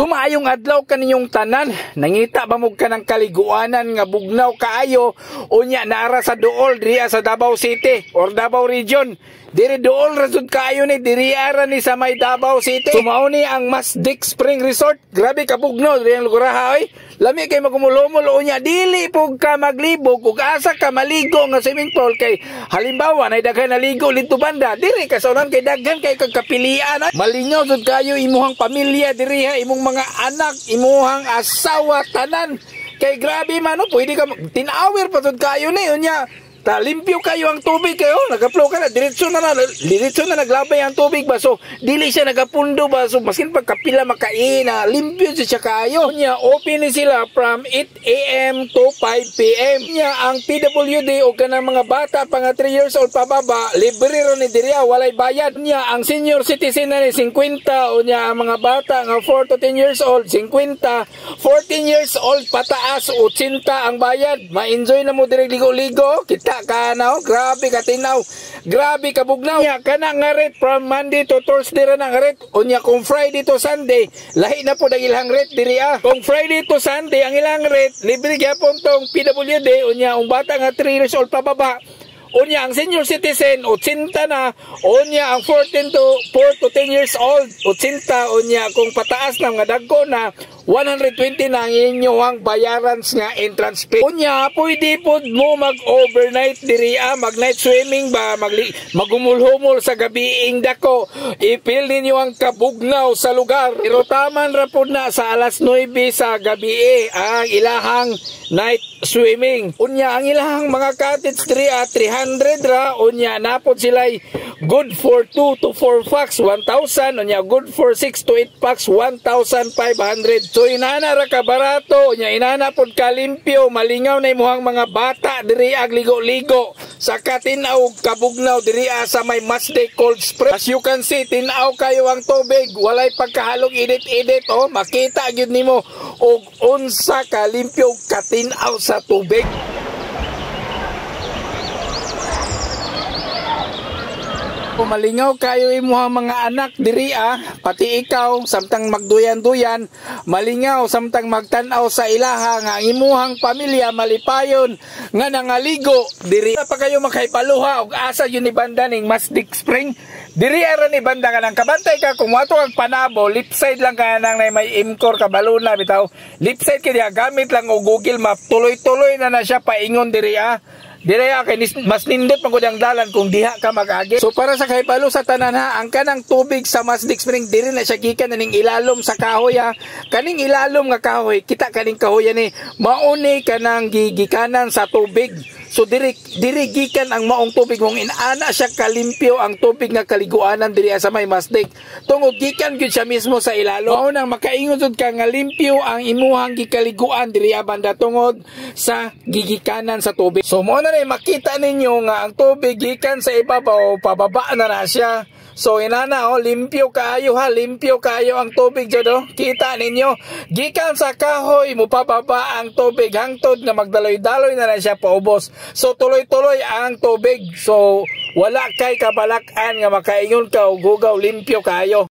Tumayong adlaw kaninyong tanan, nangita ba mo ka ng kaliguanan nga bugnaw kaayo unya nara sa duol diya sa Davao City or Davao Region. Diri dool rasud kaayo ni diri ara ni sa may Davao City. Sumao ni ang Masdik Spring Resort. Grabe ka bugnaw diri ang lugar ha oy. Lami kay magumulumol unya dili pug ka maglibog ug asa ka maligo nga swimming pool. Kay halimbawa nay daghan naligo dito banda diri ka saunan kay daghan kay kagkapilian. Malingaw jud kayo imuhang pamilya diri ha? Imong mga anak imuhang asawa tanan. Kay grabe man no pwede ka tinawir pa jud kayo ni unya Ta limpyo kayo ang tubig kayo, nagaplo ka na, diretso na na, diretso na naglabay ang tubig ba, so dili siya nagapundo ba, so maskin pagkapila makain na, limpyo siya kayo. Nya, open ni sila from 8 a.m. to 5 p.m. Nya, ang PWD o kanang mga bata pa nga 3 years old pababa, libre ro ni diriya, walay bayad. Nya, ang senior citizen na ni 50, o nya, ang mga bata nga 4 to 10 years old, 50, 14 years old pataas, 80 ang bayad. Ma-enjoy na mo direk ligo-ligo, kita kita ka na oh. grabe ka tinaw. Grabe ka bugnaw. Nya kana nga rate from Monday to Thursday ra nga rate unya kung Friday to Sunday lahi na po ang ilang rate diri ah. Kung Friday to Sunday ang ilang rate libre gyapon tong PWD unya ang bata nga 3 years old pababa. Unya ang senior citizen 80 na, unya ang 14 to 4 to 10 years old 80 unya kung pataas na nga dagko na 120 na ang inyong bayaran nga entrance fee. Unya, pwede po mo mag-overnight diri ah, mag-night swimming ba, magli magumulhumol sa gabiing dako. Ipil ninyo ang kabugnaw sa lugar. Pero taman ra po na sa alas 9 sa gabi eh, ang ilahang night swimming. Unya, ang ilahang mga cottage diri ah, 300 ra, unya, napod sila'y good for 2 to 4 packs, 1,000, unya, good for 6 to 8 packs, 1,500. So inana ra ka barato. Nya inana pod kalimpyo malingaw na imuhang mga bata. Diri ag ligo-ligo. Sa katinaw kabugnaw diri sa may Masday Cold Spring. As you can see tinaw kayo ang tubig. Walay pagkahalog edit-edit. Oh makita gyud nimo. Og unsa kalimpyo katinaw sa tubig. Malingaw kayo imuha mga anak diri ah, pati ikaw samtang magduyan-duyan, malingaw samtang magtanaw sa ilaha nga imuhang pamilya malipayon nga nangaligo diri. Pa kayo makaipaluha og asa yun ni banda ning Masdik Spring? Diri ara ni banda ka nang kabantay ka kung wato kag panabo lip side lang ka nang may imkor ka baluna bitaw. Lip side kaya gamit lang og Google Map tuloy-tuloy na na siya paingon diri ah Dire kay mas nindot pagod ang dalan kung diha ka magagi. So para sa kahipalo sa tanan ha, ang kanang tubig sa Masdik Spring diri na siya gikan ning ilalom sa kahoy ha. Kaning ilalom nga kahoy, kita kaning kahoy ni mauni kanang gigikanan sa tubig. So diri diri ang maong tubig mong inaana siya kalimpyo ang tubig nga kaliguanan diri sa may masdik. Tungod gikan gyud siya mismo sa ilalo. Mao nang makaingon jud ka nga limpyo ang imuhang gikaliguan diri banda tungod sa gigikanan sa tubig. So mo na makita ninyo nga ang tubig gikan sa ibabaw pababa na na siya. So inana oh, limpyo kayo ha, limpyo kayo ang tubig dyan oh. Kita ninyo, gikan sa kahoy mo pababa ang tubig hangtod nga magdaloy-daloy na na siya paubos. So tuloy-tuloy ang tubig. So wala kay kabalakan nga makaingon ka og hugaw limpyo kayo.